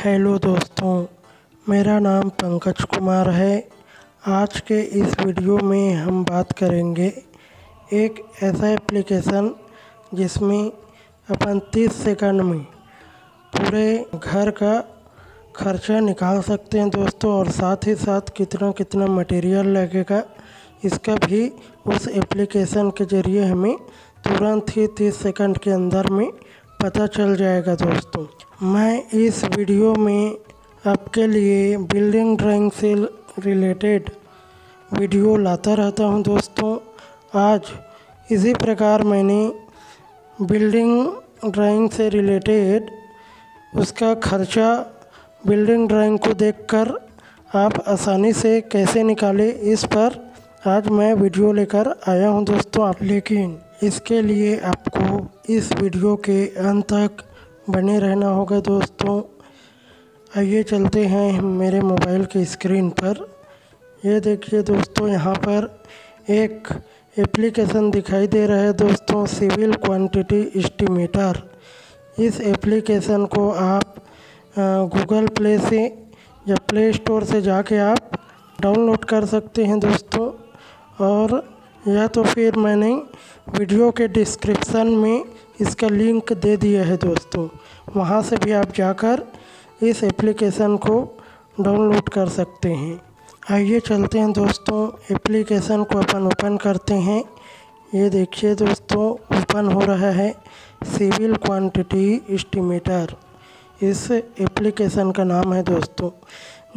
Hello दोस्तों, मेरा नाम पंकज कुमार है। आज के इस वीडियो में हम बात करेंगे एक ऐसा एप्लीकेशन जिसमें अपन 30 सेकंड में पूरे घर का खर्चा निकाल सकते हैं दोस्तों और साथ ही साथ कितना कितना मटेरियल लगेगा, इसका भी उस एप्लीकेशन के ज़रिए हमें तुरंत ही 30 सेकंड के अंदर में पता चल जाएगा दोस्तों। मैं इस वीडियो में आपके लिए बिल्डिंग ड्राइंग से रिलेटेड वीडियो लाता रहता हूँ दोस्तों। आज इसी प्रकार मैंने बिल्डिंग ड्राइंग से रिलेटेड उसका खर्चा बिल्डिंग ड्राइंग को देखकर आप आसानी से कैसे निकालें इस पर आज मैं वीडियो लेकर आया हूँ दोस्तों आप लेकिन इसके लिए आपको इस वीडियो के अंत तक बने रहना होगा दोस्तों। आइए चलते हैं मेरे मोबाइल के स्क्रीन पर। ये देखिए दोस्तों, यहाँ पर एक एप्लीकेशन दिखाई दे रहा है दोस्तों, सिविल क्वांटिटी एस्टिमेटर। इस एप्लीकेशन को आप गूगल प्ले से या प्ले स्टोर से जाके आप डाउनलोड कर सकते हैं दोस्तों। और या तो फिर मैंने वीडियो के डिस्क्रिप्शन में इसका लिंक दे दिया है दोस्तों। वहाँ से भी आप जाकर इस एप्लीकेशन को डाउनलोड कर सकते हैं। आइए चलते हैं दोस्तों, एप्लीकेशन को अपन ओपन करते हैं। ये देखिए दोस्तों, ओपन हो रहा है सिविल क्वांटिटी एस्टिमेटर। इस एप्लीकेशन का नाम है दोस्तों।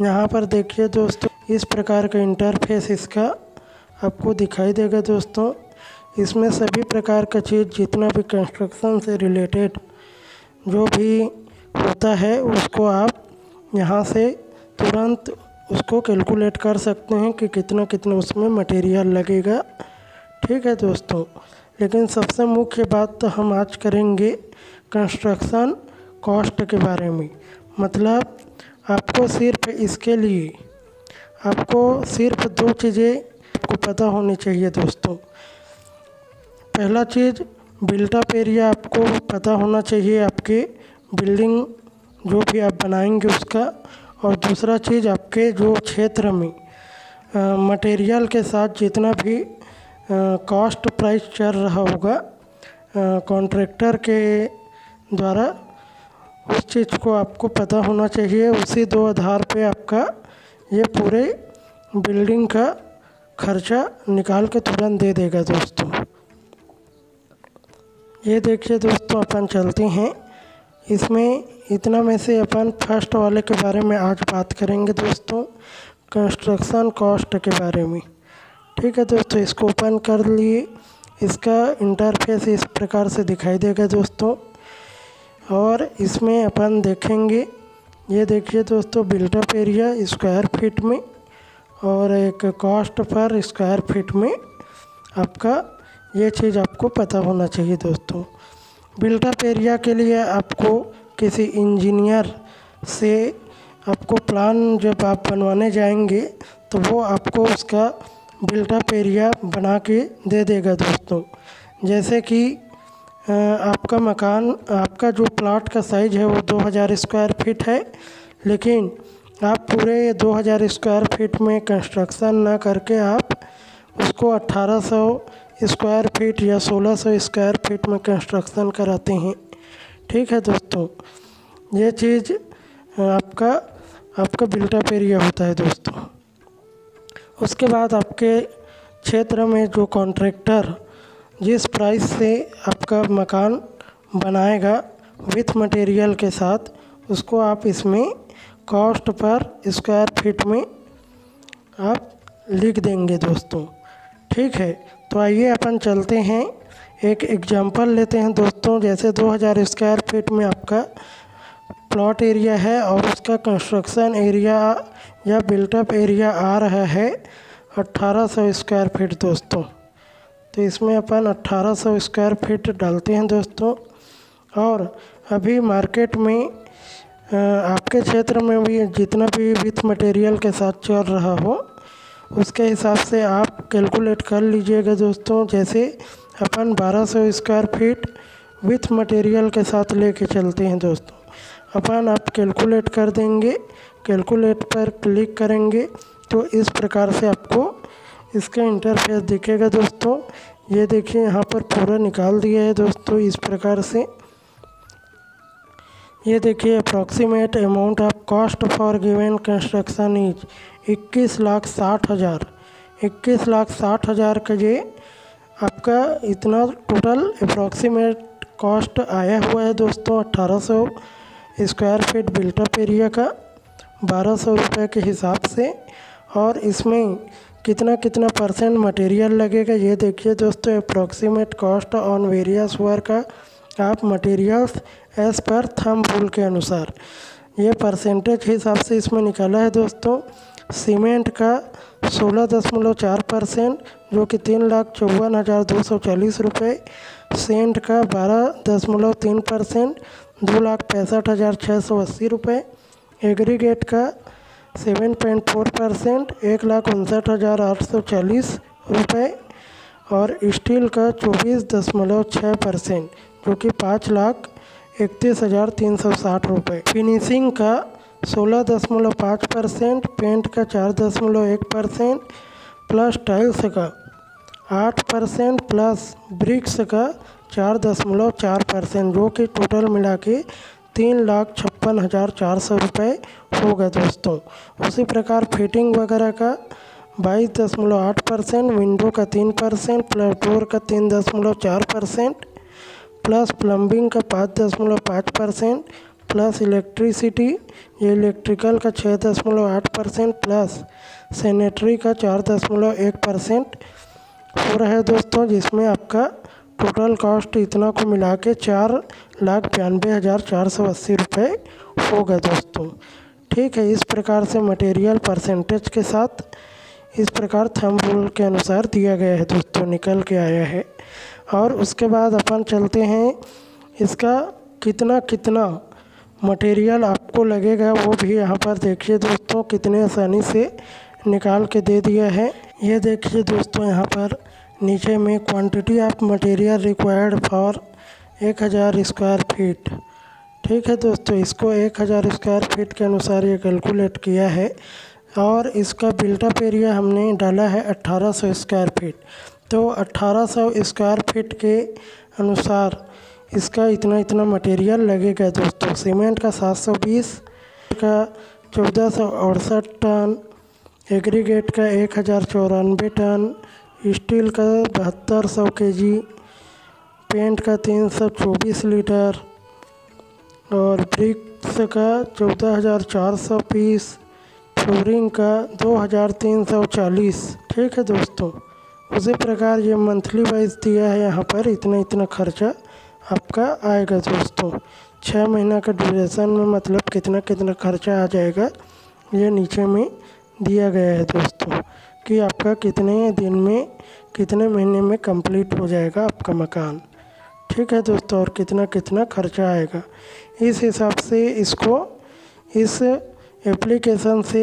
यहाँ पर देखिए दोस्तों, इस प्रकार का इंटरफेस इसका आपको दिखाई देगा दोस्तों, इसमें सभी प्रकार का चीज़ जितना भी कंस्ट्रक्शन से रिलेटेड जो भी होता है, उसको आप यहाँ से तुरंत उसको कैलकुलेट कर सकते हैं कि कितना कितना उसमें मटेरियल लगेगा। ठीक है दोस्तों, लेकिन सबसे मुख्य बात तो हम आज करेंगे कंस्ट्रक्शन कॉस्ट के बारे में। मतलब आपको सिर्फ़ इसके लिए, आपको सिर्फ़ दो चीज़ें पता होनी चाहिए दोस्तों। पहला चीज़ बिल्टअप एरिया आपको पता होना चाहिए आपके बिल्डिंग जो भी आप बनाएँगे उसका। और दूसरा चीज़, आपके जो क्षेत्र में मटेरियल के साथ जितना भी कॉस्ट प्राइस चल रहा होगा कॉन्ट्रैक्टर के द्वारा, उस चीज़ को आपको पता होना चाहिए। उसी दो आधार पे आपका ये पूरे बिल्डिंग का खर्चा निकाल के तुरंत दे देगा दोस्तों। ये देखिए दोस्तों, अपन चलते हैं। इसमें इतना में से अपन फ़र्स्ट वाले के बारे में आज बात करेंगे दोस्तों कंस्ट्रक्शन कॉस्ट के बारे में। ठीक है दोस्तों, इसको ओपन कर लिए। इसका इंटरफेस इस प्रकार से दिखाई देगा दोस्तों। और इसमें अपन देखेंगे। ये देखिए दोस्तों बिल्टअप एरिया स्क्वायर फीट में। और एक कॉस्ट पर स्क्वायर फीट में आपका ये चीज़ आपको पता होना चाहिए दोस्तों। बिल्टअप एरिया के लिए आपको किसी इंजीनियर से आपको प्लान जब आप बनवाने जाएँगे तो वो आपको उसका बिल्टअप एरिया बना के दे देगा दोस्तों। जैसे कि आपका मकान, आपका जो प्लाट का साइज़ है वो 2000 स्क्वायर फीट है, लेकिन आप पूरे 2000 स्क्वायर फीट में कंस्ट्रक्शन ना करके आप उसको 1800 स्क्वायर फीट या 1600 स्क्वायर फीट में कंस्ट्रक्शन कराते हैं। ठीक है दोस्तों, ये चीज़ आपका आपका बिल्टअप एरिया होता है दोस्तों। उसके बाद आपके क्षेत्र में जो कॉन्ट्रैक्टर जिस प्राइस से आपका मकान बनाएगा विथ मटेरियल के साथ, उसको आप इसमें कॉस्ट पर स्क्वायर फीट में आप लिख देंगे दोस्तों। ठीक है तो आइए अपन चलते हैं। एक एग्जांपल लेते हैं दोस्तों, जैसे 2000 स्क्वायर फीट में आपका प्लॉट एरिया है और उसका कंस्ट्रक्शन एरिया या बिल्टअप एरिया आ रहा है 1800 स्क्वायर फीट दोस्तों। तो इसमें अपन 1800 स्क्वायर फीट डालते हैं दोस्तों। और अभी मार्केट में आपके क्षेत्र में भी जितना भी विथ मटेरियल के साथ चल रहा हो, उसके हिसाब से आप कैलकुलेट कर लीजिएगा दोस्तों, जैसे अपन 1200 स्क्वायर फीट विथ मटेरियल के साथ लेके चलते हैं दोस्तों। अपन आप कैलकुलेट कर देंगे कैलकुलेट पर क्लिक करेंगे तो इस प्रकार से आपको इसका इंटरफेस दिखेगा दोस्तों। ये देखिए, यहाँ पर पूरा निकाल दिया है दोस्तों, इस प्रकार से। ये देखिए approximate amount of cost for given construction is इक्कीस लाख साठ हज़ार। इक्कीस लाख साठ हज़ार का ये आपका इतना टोटल अप्रॉक्सीमेट कॉस्ट आया हुआ है दोस्तों अट्ठारह सौ स्क्वायर फीट बिल्टअप एरिया का, बारह सौ रुपये के हिसाब से। और इसमें कितना कितना परसेंट मटेरियल लगेगा, ये देखिए दोस्तों approximate cost on various work आप materials as per thumb rule के अनुसार। ये परसेंटेज के हिसाब से इसमें निकाला है दोस्तों। सीमेंट का सोलह दशमलव चार परसेंट जो कि तीन लाख चौवन हज़ार दो सौ चालीस रुपये सेंट का बारह दशमलव तीन परसेंट दो लाख पैंसठ हज़ार छः सौ अस्सी रुपये एग्रीगेट का सेवन पॉइंट फोर परसेंट एक लाख उनसठ हज़ार आठ सौ चालीस रुपये और स्टील का चौबीस दशमलव छः परसेंट जो कि पाँच लाख इकतीस हज़ार तीन सौ साठ रुपये फिनिशिंग का सोलह दशमलव पाँच परसेंट पेंट का चार दशमलव एक परसेंट प्लस टाइल्स का आठ परसेंट प्लस ब्रिक्स का चार दशमलव चार परसेंट, जो कि टोटल मिला के तीन लाख छप्पन हज़ार चार सौ रुपये होगा दोस्तों। उसी प्रकार फिटिंग वगैरह का बाईस दशमलव आठ परसेंट विंडो का तीन परसेंट प्लस डोर का तीन दशमलव चार परसेंट प्लस प्लम्बिंग का पाँच दशमलव पाँच परसेंट प्लस इलेक्ट्रिसिटी ये इलेक्ट्रिकल का छः दशमलव आठ परसेंट प्लस सैनिटरी का चार दशमलव एक परसेंट हो रहा है दोस्तों, जिसमें आपका टोटल कॉस्ट इतना को मिला के चार लाख बयानबे हज़ार चार सौ अस्सी रुपये होगा दोस्तों। ठीक है, इस प्रकार से मटेरियल परसेंटेज के साथ इस प्रकार थम रूल के अनुसार दिया गया है, दोस्तों, निकल के आया है। और उसके बाद अपन चलते हैं। इसका कितना कितना मटेरियल आपको लगेगा, वो भी यहाँ पर देखिए, दोस्तों, कितने आसानी से निकाल के दे दिया है। ये देखिए, दोस्तों, यहाँ पर नीचे में quantity of material required for एक हज़ार स्क्वायर फीट ठीक है, दोस्तों, इसको एक हज़ार स्क्वायर फीट के अनुसार ये कैलकुलेट किया है। और इसका बिल्टअप एरिया हमने डाला है 1800 स्क्वायर फीट तो 1800 स्क्वायर फीट के अनुसार इसका इतना इतना मटेरियल लगेगा दोस्तों। सीमेंट का 720 का चौदह सौ अड़सठ टन एग्रीगेट का एक हज़ार चौरानवे टन स्टील का बहत्तर सौ के जी पेंट का तीन सौ चौबीस लीटर और ब्रिक्स का चौदह हज़ार चार सौ पीस फ्लोरिंग का दो हज़ार तीन सौ चालीस। ठीक है दोस्तों, उसी प्रकार ये मंथली वाइज दिया है यहाँ पर, इतना इतना खर्चा आपका आएगा दोस्तों। छः महीना का ड्यूरेशन में मतलब कितना कितना खर्चा आ जाएगा, ये नीचे में दिया गया है दोस्तों, कि आपका कितने दिन में, कितने महीने में कंप्लीट हो जाएगा आपका मकान। ठीक है दोस्तों, और कितना कितना खर्चा आएगा। इस हिसाब से इसको, इस एप्लीकेशन से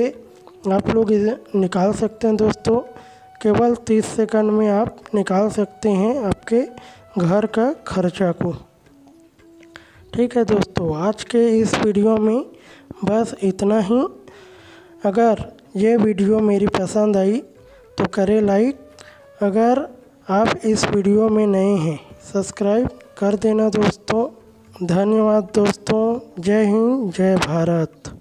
आप लोग इसे निकाल सकते हैं दोस्तों। केवल तीस सेकंड में आप निकाल सकते हैं आपके घर का खर्चा को। ठीक है दोस्तों, आज के इस वीडियो में बस इतना ही। अगर ये वीडियो मेरी पसंद आई तो करें लाइक। अगर आप इस वीडियो में नए हैं, सब्सक्राइब कर देना दोस्तों। धन्यवाद दोस्तों, जय हिंद, जय भारत।